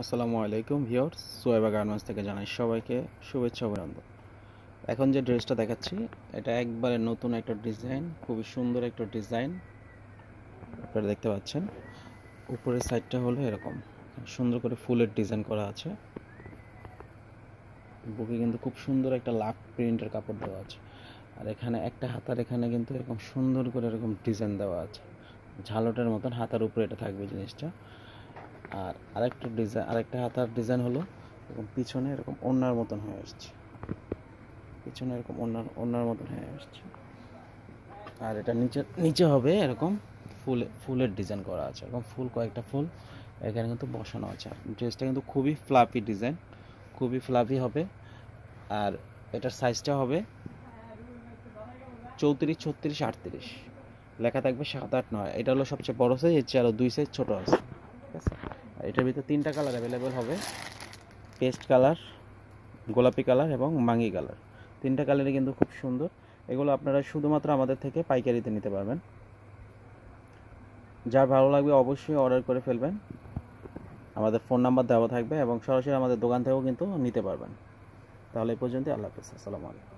আসসালামু আলাইকুম viewers, সোয়েবা garments থেকে জানাই সবাইকে শুভেচ্ছা অভিনন্দন। এখন যে ড্রেসটা দেখাচ্ছি, এটা একবারে নতুন একটা ডিজাইন, খুবই সুন্দর একটা ডিজাইন। আপনারা দেখতে পাচ্ছেন, উপরের সাইডটা হলো এরকম। সুন্দর করে ফুলের ডিজাইন করা আছে। বুকে কিন্তু খুব সুন্দর একটা লাভ প্রিন্টের কাপড় দেওয়া আছে। আর এখানে একটা হাতার এখানে কিন্তু এরকম সুন্দর করে এরকম ডিজাইন দেওয়া আছে। ঝালটের মতন হাতার উপরে এটা থাকবে জিনিসটা। আর আরেকটা ডিজাইন, আরেকটা হাতার ডিজাইন হলো এরকম পিছনে এরকম ওড়নার মতন হয়ে আসছে। পিছনে এরকম ওড়নার ওড়নার মতন হয়ে আসছে। আর এটা নিচে নিচে হবে এরকম ফুলে, ফুলের ডিজাইন করা আছে। এরকম ফুল, কয়েকটা ফুল এখানে কিন্তু বসানো আছে। ড্রেসটা কিন্তু খুবই ফ্লাফি ডিজাইন, খুবই ফ্লাফি হবে। আর এটার সাইজটা হবে চৌত্রিশ, ছত্রিশ, আটত্রিশ। লেখা থাকবে সাত আট নয়। এটা হলো সবচেয়ে বড় সাইজ এর চেয়ে আরও দুই সাইজ ছোটো আছে। আর এটার ভিতরে তিনটা কালার অ্যাভেলেবেল হবে। পেস্ট কালার গোলাপি কালার এবং মাঙ্গি কালার তিনটা কালারই কিন্তু খুব সুন্দর। এগুলো আপনারা শুধুমাত্র আমাদের থেকে পাইকারিতে নিতে পারবেন। যার ভালো লাগবে অবশ্যই অর্ডার করে ফেলবেন। আমাদের ফোন নাম্বার দেওয়া থাকবে এবং সরাসরি আমাদের দোকান থেকেও কিন্তু নিতে পারবেন। তাহলে এই পর্যন্ত আল্লাহ হাফেজ। আসসালামু আলাইকুম।